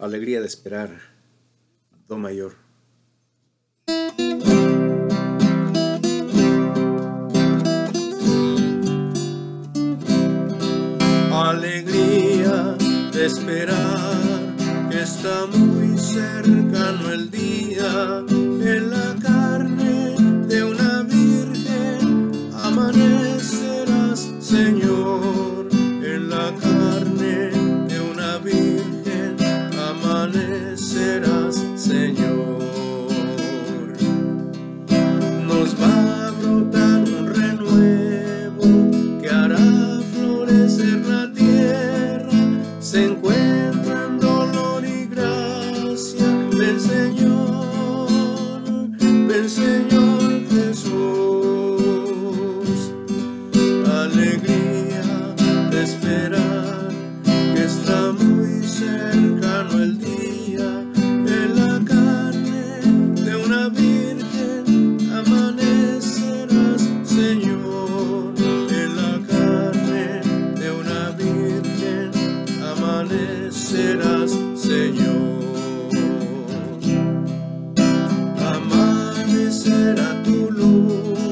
Alegría de esperar, Do mayor. Alegría de esperar, que está muy cercano el día Jesús, alegría de esperar que está muy cercano el día en la carne de una virgen amanecerás Señor. En la carne de una virgen amanecerás Señor amanecerá tu luz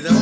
breathe.